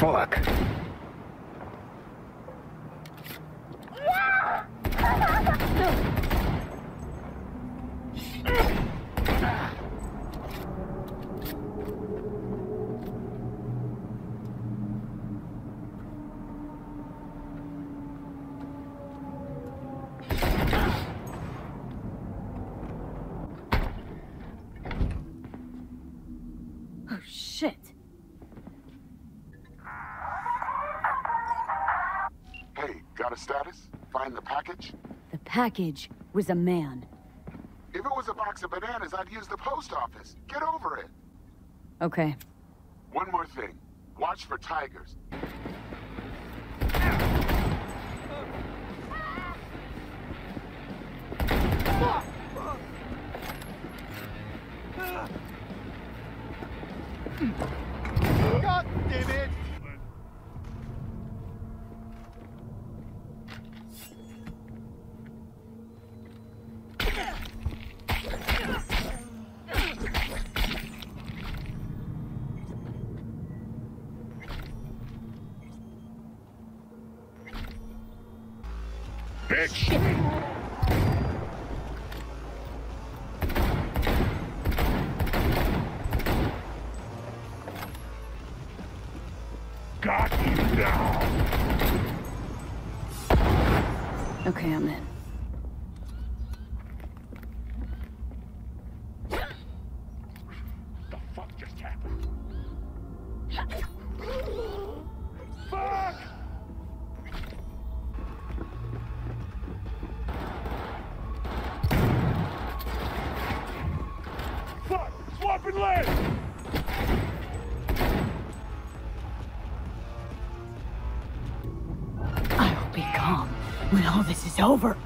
Fuck. Oh, shit. Status? Find the package? The package was a man. If it was a box of bananas, I'd use the post office. Get over it. Okay. One more thing. Watch for tigers. Bitch! Got you now! Okay, I'm in. The fuck just happened? All over.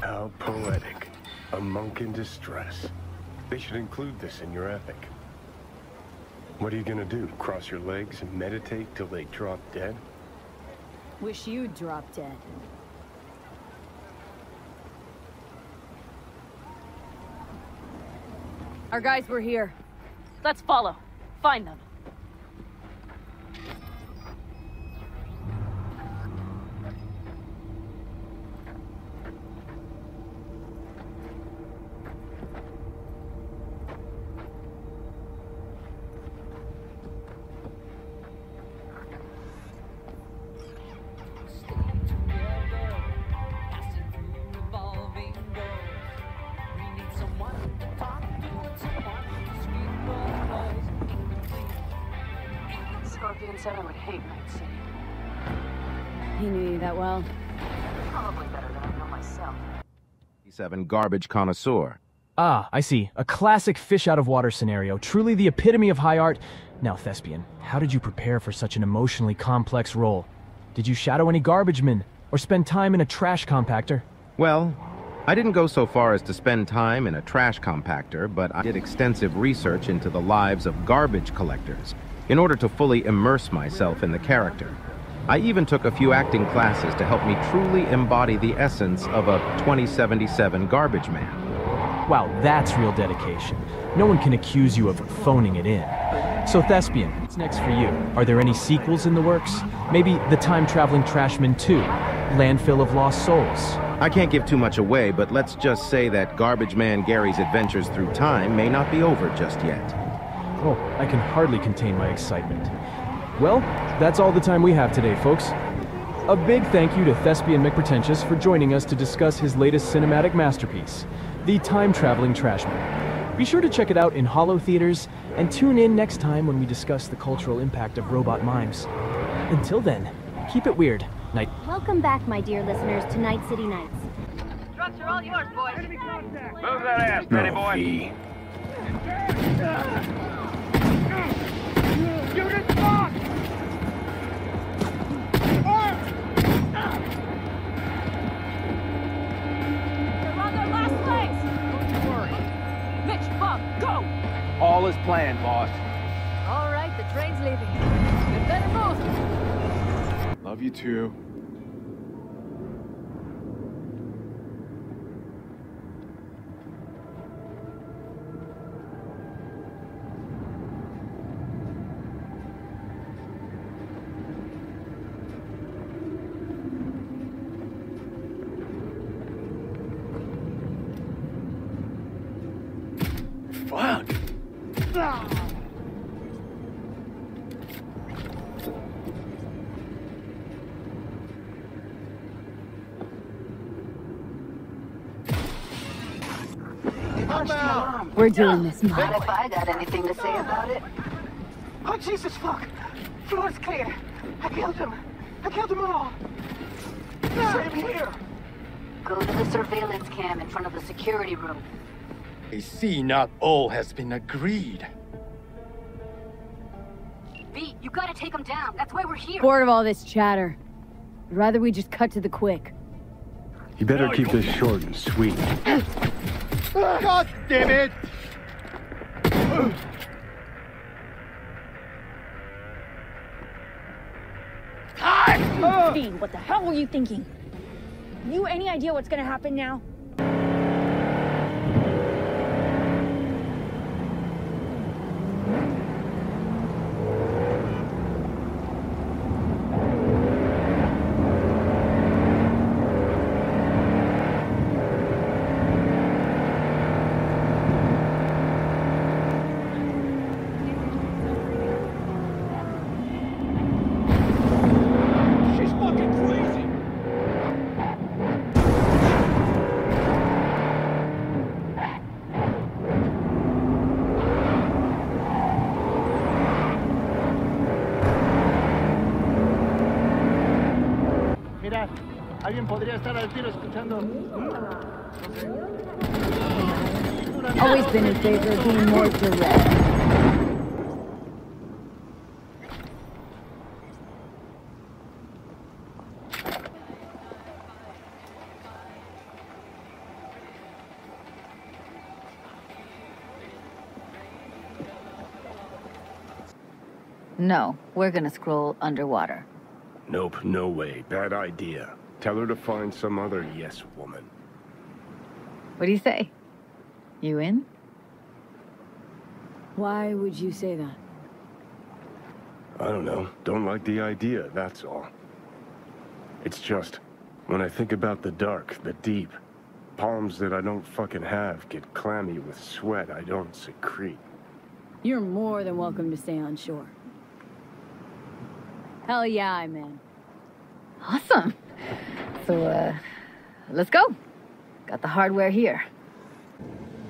How poetic. A monk in distress. They should include this in your epic. What are you gonna do? Cross your legs and meditate till they drop dead? Wish you'd drop dead. Our guys were here. Let's follow. Find them. That well. Probably better than I know myself. 7 garbage connoisseur. Ah, I see. A classic fish out of water scenario. Truly the epitome of high art. Now, Thespian, how did you prepare for such an emotionally complex role? Did you shadow any garbage men? Or spend time in a trash compactor? Well, I didn't go so far as to spend time in a trash compactor, but I did extensive research into the lives of garbage collectors in order to fully immerse myself in the character. I even took a few acting classes to help me truly embody the essence of a 2077 garbage man. Wow, that's real dedication. No one can accuse you of phoning it in. So, Thespian, what's next for you? Are there any sequels in the works? Maybe The Time Traveling Trashman 2, Landfill of Lost Souls. I can't give too much away, but let's just say that Garbage Man Gary's adventures through time may not be over just yet. Oh, I can hardly contain my excitement. Well, that's all the time we have today, folks. A big thank you to Thespian McPretentious for joining us to discuss his latest cinematic masterpiece, The Time Traveling Trashman. Be sure to check it out in Holo Theaters and tune in next time when we discuss the cultural impact of robot mimes. Until then, keep it weird. Night. Welcome back, my dear listeners, to Night City Nights. Trucks are all yours, boys. Move that ass, Teddy boy. Bob, go! All is planned, boss. All right, the train's leaving. Good Better move. Love you too. Fuck. We're doing this, But Mom. if I got anything to say about it, Oh, Jesus, fuck! Floor's clear. I killed him. I killed them all. Same here. go to the surveillance cam in front of the security room. I see not all has been agreed. V, you gotta take him down. That's why we're here. Bored of all this chatter. I'd rather we just cut to the quick. You better keep this short and sweet. God damn it! V, what the hell were you thinking? You any idea what's gonna happen now? Always been in favor of being more direct. No, we're gonna scroll underwater. Nope, no way. Bad idea. Tell her to find some other yes woman. What do you say? You in? Why would you say that? I don't know. Don't like the idea, that's all. It's just, when I think about the dark, the deep, palms that I don't fucking have get clammy with sweat I don't secrete. You're more than welcome to stay on shore. Hell yeah, I'm in. Awesome. So, uh, let's go. Got the hardware here.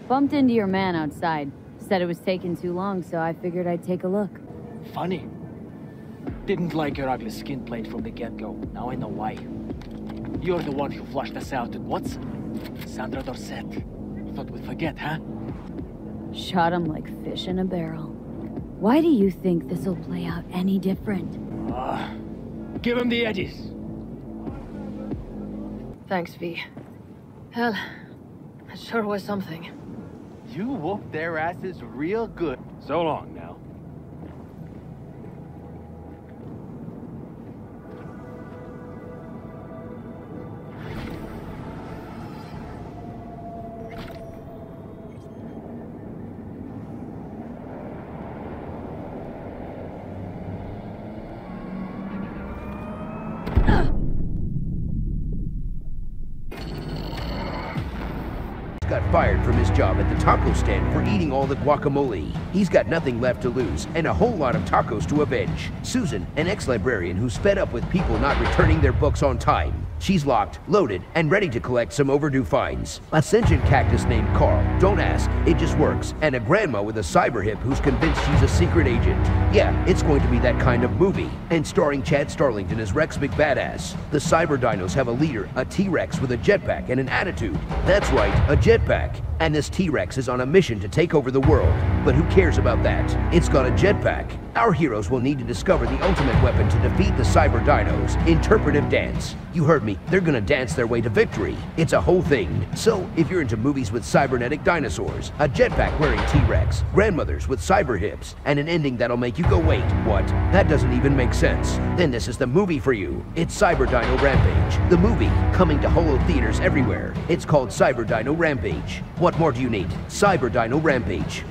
Bumped into your man outside. Said it was taking too long, so I figured I'd take a look. Funny. Didn't like your ugly skin plate from the get-go. Now I know why. You're the one who flushed us out at Watson. Sandra Dorsett. Thought we'd forget, huh? Shot him like fish in a barrel. Why do you think this'll play out any different? Ah, give him the edges. Thanks, V. Hell, that sure was something. You whooped their asses real good. So long now. Job at the taco stand for eating all the guacamole. He's got nothing left to lose and a whole lot of tacos to avenge. Susan, an ex-librarian who's fed up with people not returning their books on time. She's locked, loaded, and ready to collect some overdue fines. A sentient cactus named Carl, don't ask, it just works, and a grandma with a cyber hip who's convinced she's a secret agent. Yeah, it's going to be that kind of movie. And starring Chad Starlington as Rex McBadass. The cyber dinos have a leader, a T-Rex with a jetpack and an attitude. That's right, a jetpack. And this T-Rex is on a mission to take over the world. But who cares about that? It's got a jetpack. Our heroes will need to discover the ultimate weapon to defeat the Cyber Dinos, interpretive dance. You heard me, they're gonna dance their way to victory. It's a whole thing. So, if you're into movies with cybernetic dinosaurs, a jetpack wearing T-Rex, grandmothers with cyber hips, and an ending that'll make you go, wait, what? That doesn't even make sense. Then this is the movie for you. It's Cyber Dino Rampage. The movie, coming to Holo theaters everywhere. It's called Cyber Dino Rampage. What more do you need? Cyber Dino Rampage.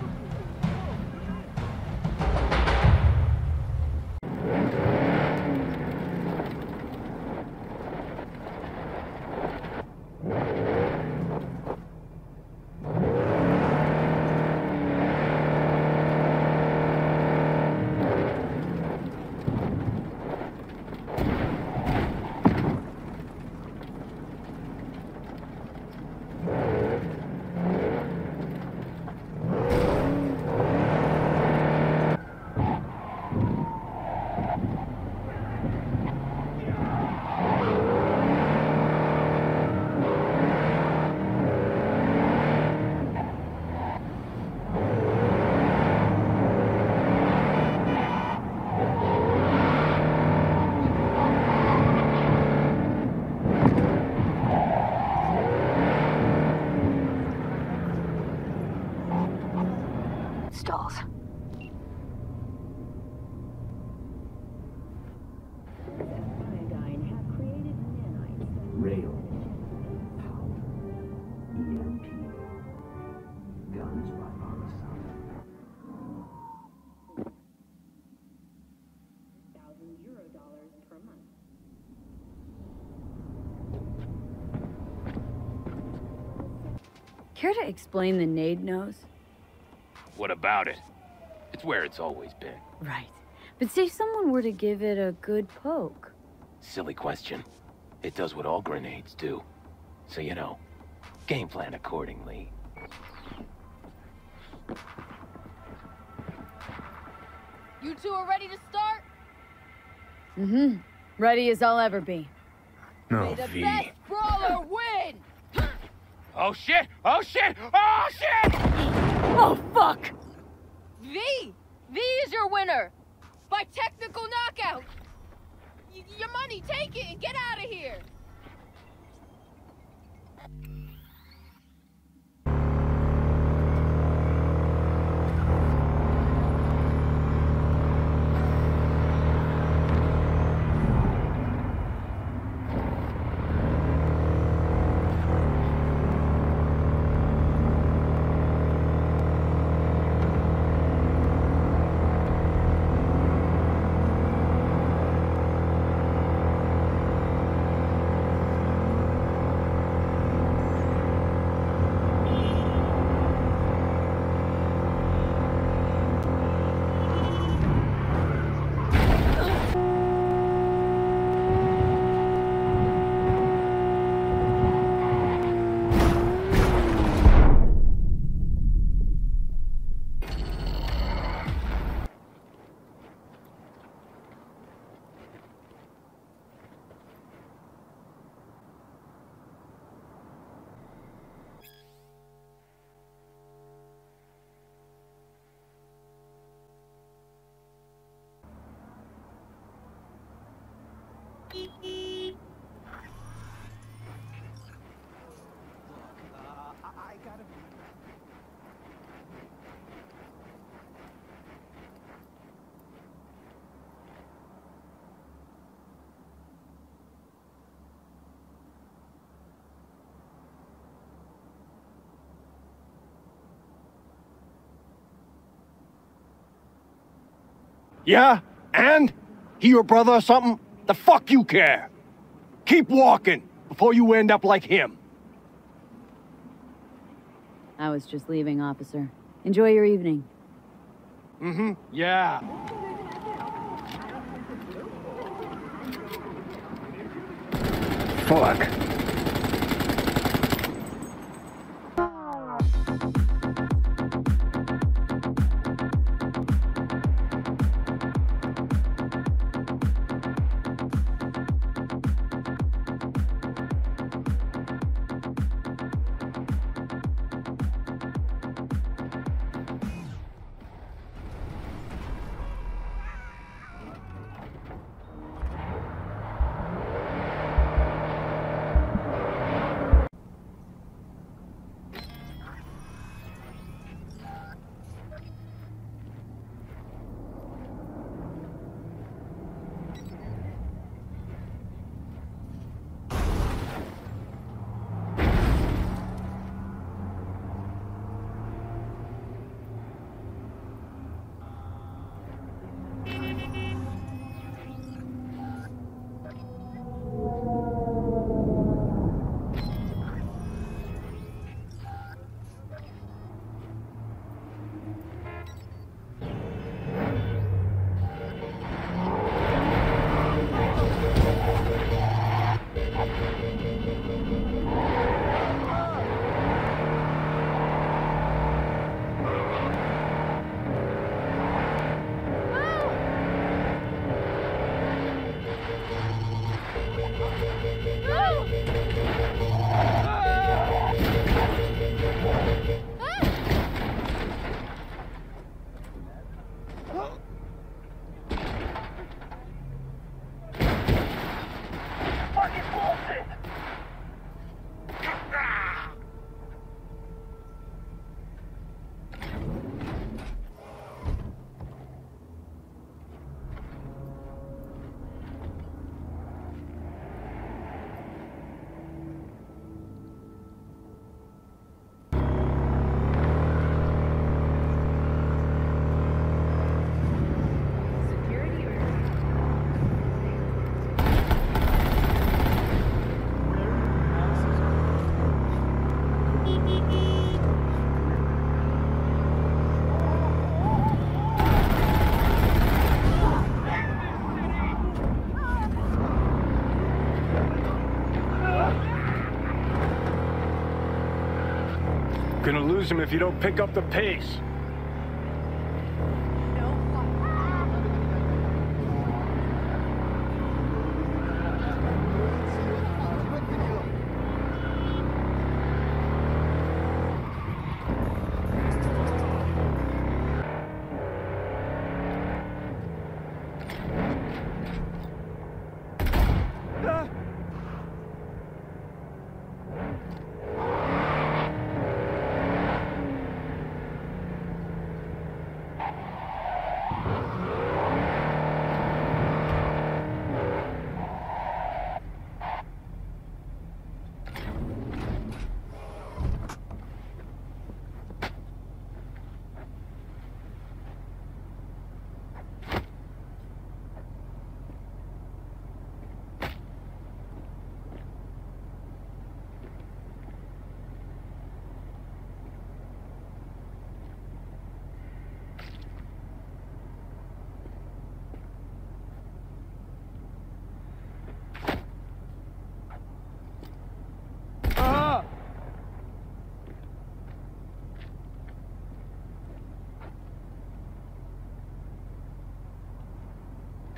Care to explain the nade nose? What about it? It's where it's always been. Right. But say someone were to give it a good poke. Silly question. It does what all grenades do. So, you know, game plan accordingly. You two are ready to start? Mm-hmm. Ready as I'll ever be. No, The V. best brawler win! Oh shit! Oh shit! Oh shit! Oh, fuck! V! V is your winner! By technical knockout! Y- your money, take it and get out of here! Yeah? And? He your brother or something? The fuck you care? Keep walking before you end up like him. I was just leaving, officer. Enjoy your evening. Mm-hmm. Yeah. Fuck. Lose him if you don't pick up the pace.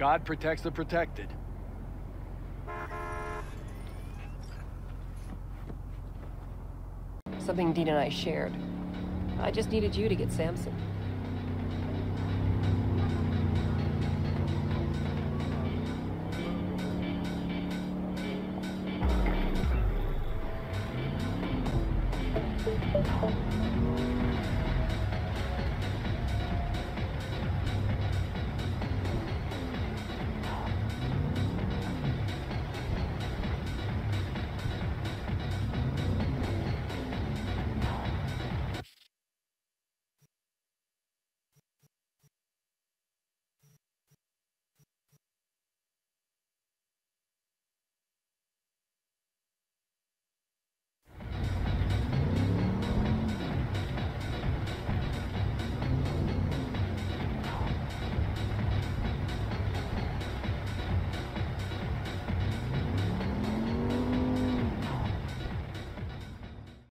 God protects the protected. Something Dean and I shared. I just needed you to get Samson.